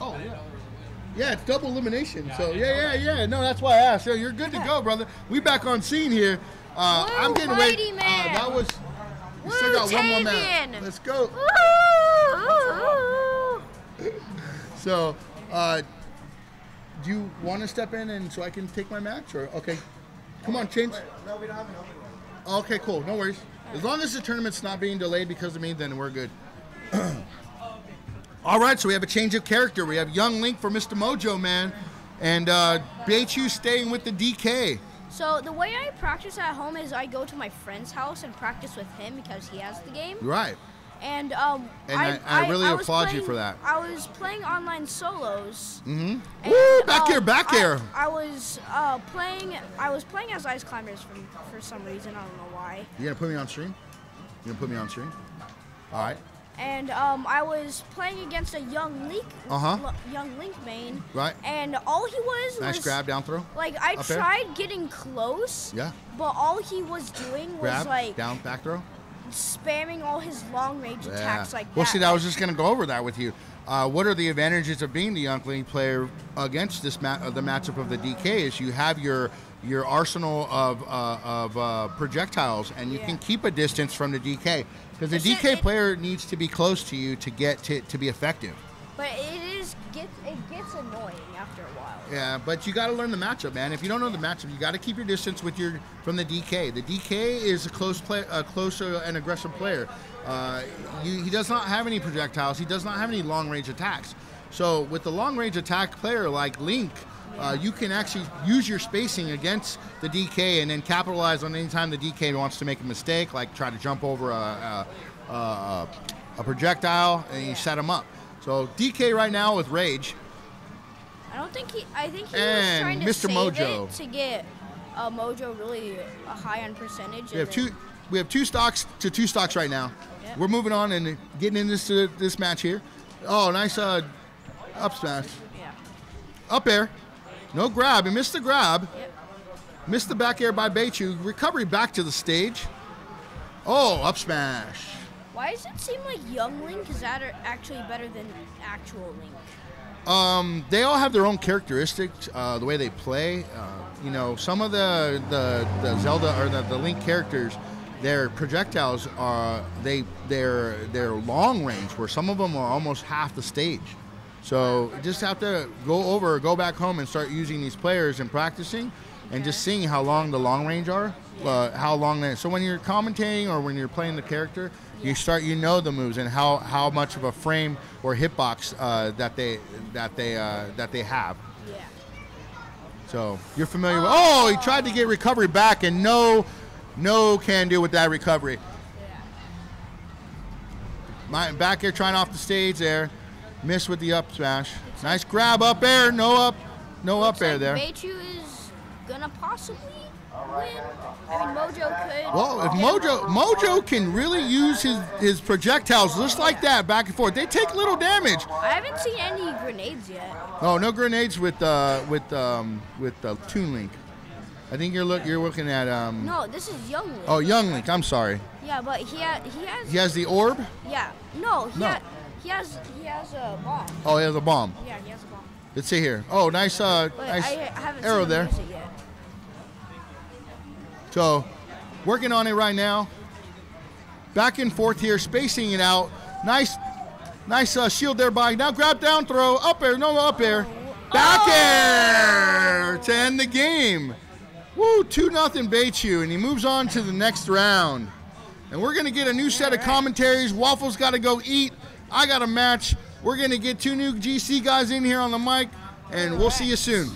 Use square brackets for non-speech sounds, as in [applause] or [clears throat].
Oh yeah. Yeah, it's double elimination. So yeah, yeah, yeah. No, that's why I asked. So you're good to go, brother. We back on scene here. Uh, Woo, I'm getting ready. Uh, that was. We Woo, still got one more match. Let's go. Woo! So, uh, do you want to step in and so I can take my match or okay? Come on, change. No, we don't have an open one. Okay, cool. No worries. As long as the tournament's not being delayed because of me, then we're good. [clears throat] All right, so we have a change of character. We have Young Link for Mr. Mojo, man, and uh, Baechu staying with the DK. So the way I practice at home is I go to my friend's house and practice with him because he has the game. Right. And um, And I- I really was applaud you for that. I was playing online solos. Mm-hmm. and, Woo! Back um, here, back I- here. I, was uh, playing. I was playing as ice climbers for for some reason. I don't know why. You gonna put me on stream? You gonna put me on stream? All right. And um, I was playing against a young Link, Uh-huh. young Link main. Right. And all he was Nice was grab, down throw. like I Up tried getting close. Yeah. But all he was doing was Grab, like down, back throw. spamming all his long range attacks like well, that. Well, see, I was just going to go over that with you. Uh, what are the advantages of being the young Link player against this ma- uh, the matchup of the DK? Is you have your your arsenal of uh, of uh, projectiles, and you Yeah. can keep a distance from the DK because the It's DK it- player needs to be close to you to get to, to be effective. But it is gets it gets annoying after a while. Yeah, but you got to learn the matchup, man. If you don't know the matchup, you got to keep your distance with your from the DK. The DK is a close play, a closer and aggressive player. Uh, you, he does not have any projectiles. He does not have any long range attacks. So with the long range attack player like Link, uh, you can actually use your spacing against the DK and then capitalize on any time the DK wants to make a mistake, like try to jump over a, a, a, a projectile, and you set him up. So DK right now with Rage. I don't think he. I think he was And trying to Mr. save Mojo. it to get uh, Mojo really high on percentage. We have two. We have two stocks to two stocks right now. Yep. We're moving on and getting into this, this match here. Oh, nice uh, up smash, Yeah. up air, no grab. He missed the grab. Yep. Missed the back air by Baechu. Recovery back to the stage. Oh, up smash. Why does it seem like Young Link is actually better than actual Link? Um, they all have their own characteristics, uh, the way they play. Uh, you know, some of the, the, the Zelda or the, the Link characters, their projectiles are they they're they're long range, where some of them are almost half the stage. So just have to go over, go back home, and start using these players and practicing, and just seeing how long the long range are, uh, how long they. So when you're commentating or when you're playing the character, you start you know the moves and how, how much of a frame or hitbox uh, that they that they uh, that they have. Yeah. So you're familiar with. Oh, he tried to get recovery back, and no, no can do with that recovery. Yeah. My back here trying off the stage there, miss with the up smash. Nice grab up air, no up, no up air like there. Baechu is gonna possibly win. I mean, Mojo could. Well, if Mojo. Mojo can really use his his projectiles just like that back and forth, they take little damage. I haven't seen any grenades yet. Oh, no grenades with uh with um with uh, Toon Link. I think you're look you're looking at um. No, this is Young Link. Oh, Young Link. I'm sorry. Yeah, but he ha- he has. He has the orb. Yeah. No, he, No. Ha- he has he has a bomb. Oh, he has a bomb. Yeah, he has a bomb. Let's see here. Oh, nice uh But nice arrow there. So, working on it right now. Back and forth here, spacing it out. Nice, nice uh, shield there by. Now grab down throw, up air, no up air. Back air to end the game. Woo, 2 nothing Baechu, and he moves on to the next round. And we're going to get a new set of commentaries. Waffle's got to go eat. I got a match. We're going to get two new GC guys in here on the mic, and we'll see you soon.